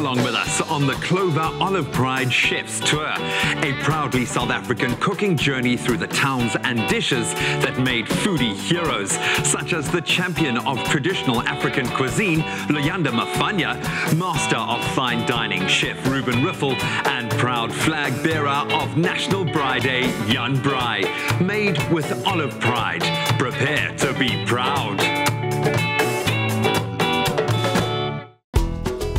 along with us on the Clover Olive Pride Chef's Tour, a proudly South African cooking journey through the towns and dishes that made foodie heroes, such as the champion of traditional African cuisine, Luyanda Mafanya, master of fine dining chef Ruben Riffel, and proud flag bearer of National Braai Day, Jan Braai. Made with olive pride. Prepare to be proud.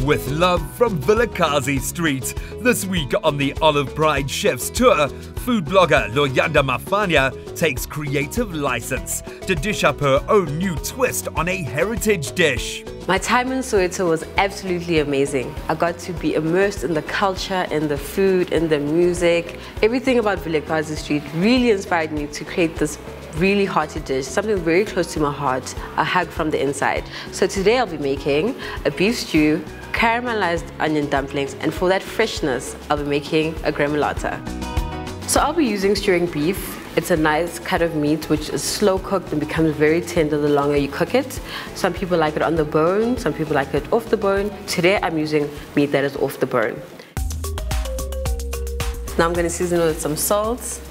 With love from Vilakazi Street. This week on the Olive Pride Chef's Tour, food blogger Luyanda Mafanya takes creative license to dish up her own new twist on a heritage dish. My time in Soweto was absolutely amazing. I got to be immersed in the culture, in the food, in the music. Everything about Vilakazi Street really inspired me to create this really hearty dish, something very close to my heart, a hug from the inside. So today I'll be making a beef stew, caramelized onion dumplings, and for that freshness, I'll be making a gremolata. So I'll be using stewing beef. It's a nice cut of meat which is slow cooked and becomes very tender the longer you cook it. Some people like it on the bone, some people like it off the bone. Today I'm using meat that is off the bone. Now I'm going to season it with some salt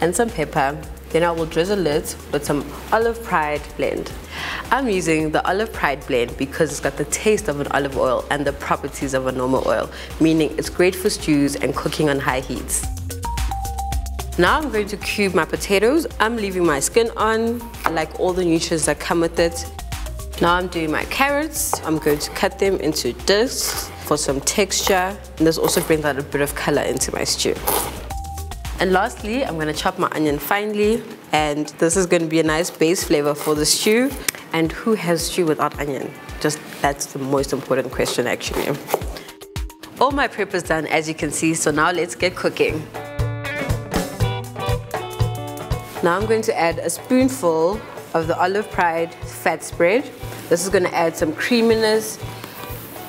and some pepper then I will drizzle it with some Olive Pride blend. I'm using the Olive Pride blend because it's got the taste of an olive oil and the properties of a normal oil, meaning it's great for stews and cooking on high heats. Now I'm going to cube my potatoes. I'm leaving my skin on. I like all the nutrients that come with it. Now I'm doing my carrots. I'm going to cut them into discs for some texture. And this also brings out a bit of color into my stew. And lastly, I'm gonna chop my onion finely and this is gonna be a nice base flavor for the stew. And who has stew without onion? Just that's the most important question actually. All my prep is done as you can see, so now let's get cooking. Now I'm going to add a spoonful of the Olive Pride fat spread. This is gonna add some creaminess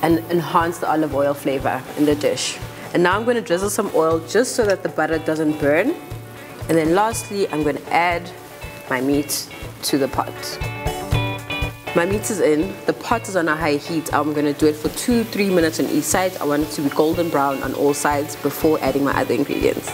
and enhance the olive oil flavor in the dish. And now I'm going to drizzle some oil just so that the butter doesn't burn. And then lastly, I'm going to add my meat to the pot. My meat is in, the pot is on a high heat. I'm going to do it for two, three minutes on each side. I want it to be golden brown on all sides before adding my other ingredients.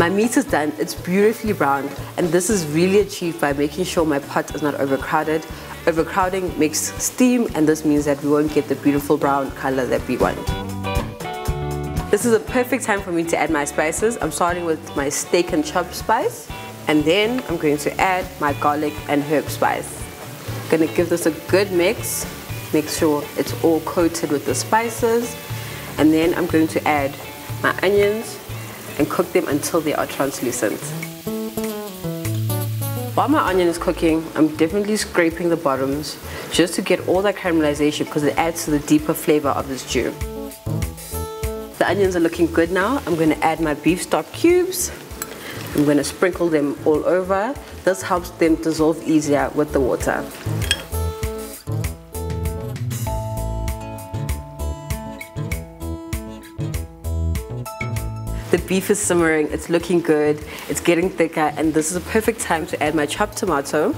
My meat is done, it's beautifully browned, and this is really achieved by making sure my pot is not overcrowded. Overcrowding makes steam, and this means that we won't get the beautiful brown color that we want. This is a perfect time for me to add my spices. I'm starting with my steak and chop spice, and then I'm going to add my garlic and herb spice. I'm gonna give this a good mix, make sure it's all coated with the spices, and then I'm going to add my onions, and cook them until they are translucent. While my onion is cooking, I'm definitely scraping the bottoms just to get all that caramelization because it adds to the deeper flavor of the stew. The onions are looking good now. I'm going to add my beef stock cubes. I'm going to sprinkle them all over. This helps them dissolve easier with the water. The beef is simmering, it's looking good, it's getting thicker, and this is a perfect time to add my chopped tomato.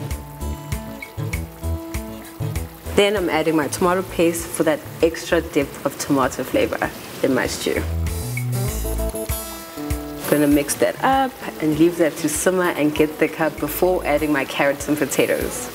Then I'm adding my tomato paste for that extra depth of tomato flavor in my stew. Gonna mix that up and leave that to simmer and get thicker before adding my carrots and potatoes.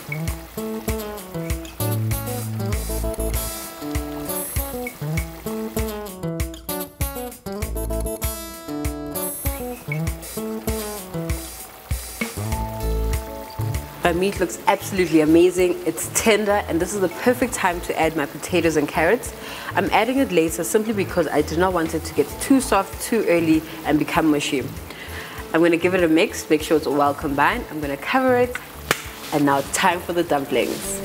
My meat looks absolutely amazing. It's tender and this is the perfect time to add my potatoes and carrots. I'm adding it later simply because I do not want it to get too soft too early and become mushy. I'm going to give it a mix, make sure it's all well combined. I'm going to cover it and now time for the dumplings.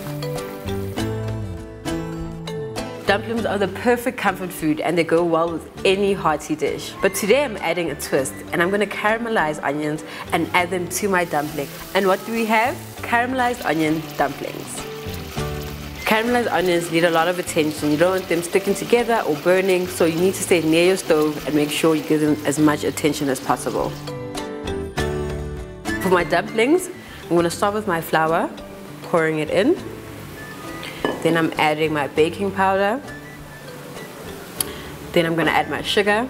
Dumplings are the perfect comfort food and they go well with any hearty dish. But today I'm adding a twist and I'm going to caramelize onions and add them to my dumpling. And what do we have? Caramelized onion dumplings. Caramelized onions need a lot of attention. You don't want them sticking together or burning, so you need to stay near your stove and make sure you give them as much attention as possible. For my dumplings, I'm going to start with my flour, pouring it in. Then I'm adding my baking powder. Then I'm going to add my sugar.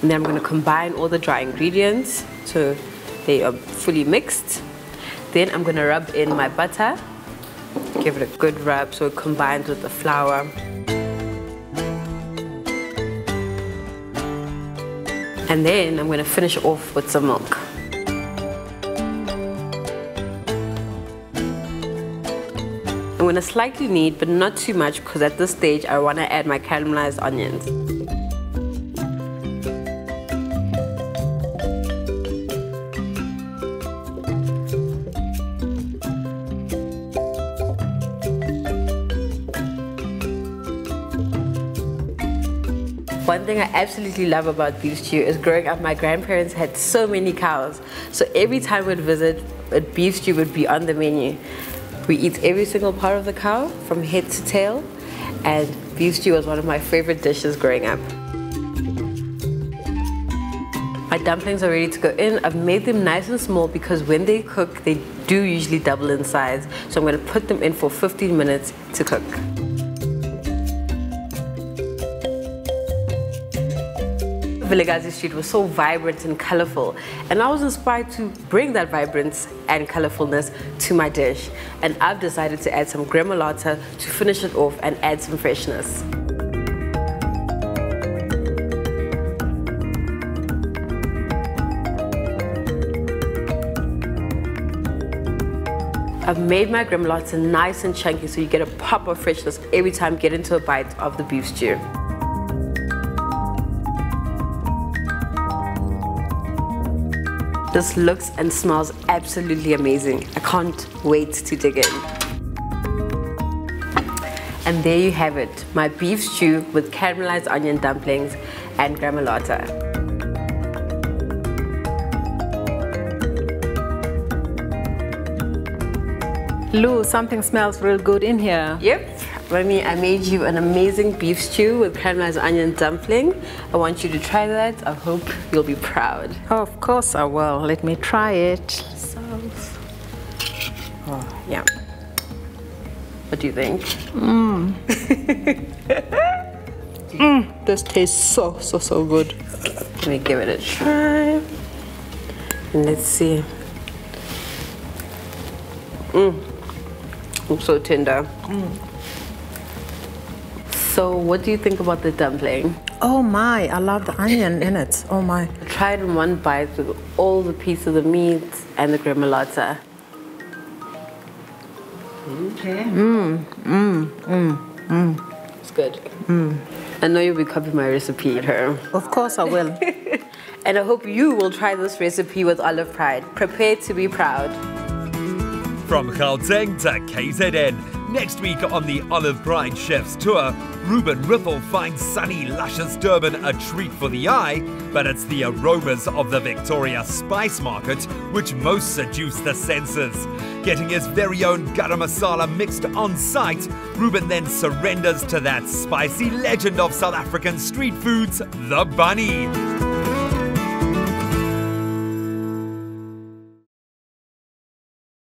And then I'm going to combine all the dry ingredients so they are fully mixed. Then I'm going to rub in my butter. Give it a good rub so it combines with the flour. And then I'm going to finish off with some milk. I'm to slightly knead, but not too much because at this stage I want to add my caramelized onions. One thing I absolutely love about beef stew is growing up, my grandparents had so many cows. So every time we'd visit, a beef stew would be on the menu. We eat every single part of the cow from head to tail, and beef stew was one of my favorite dishes growing up. My dumplings are ready to go in. I've made them nice and small because when they cook, they do usually double in size. So I'm gonna put them in for 15 minutes to cook. Vilakazi Street was so vibrant and colorful. And I was inspired to bring that vibrance and colorfulness to my dish. And I've decided to add some gremolata to finish it off and add some freshness. I've made my gremolata nice and chunky so you get a pop of freshness every time you get into a bite of the beef stew. This looks and smells absolutely amazing. I can't wait to dig in. And there you have it, my beef stew with caramelized onion dumplings and gremolata. Lou, something smells real good in here. Yep, Remy, I made you an amazing beef stew with caramelized onion dumpling. I want you to try that. I hope you'll be proud. Oh, of course I will. Let me try it. So, oh, yeah. What do you think? Mmm. mm, this tastes so, so, so good. Let me give it a try. Let's see. Mmm. So tender. Mm. So what do you think about the dumpling? Oh my, I love the onion in it. Oh my. I tried in one bite with all the pieces of the meat and the gremolata. Okay. Mmm, mmm, mmm, mmm. It's good. Mmm. I know you'll be copying my recipe at her. Of course I will. and I hope you will try this recipe with Olive Pride. Prepare to be proud. From Gauteng to KZN, Next week on the Olive Pride Chef's Tour, Ruben Riffel finds sunny, luscious Durban a treat for the eye, but it's the aromas of the Victoria Spice Market which most seduce the senses. Getting his very own garam masala mixed on site, Ruben then surrenders to that spicy legend of South African street foods, the bunny.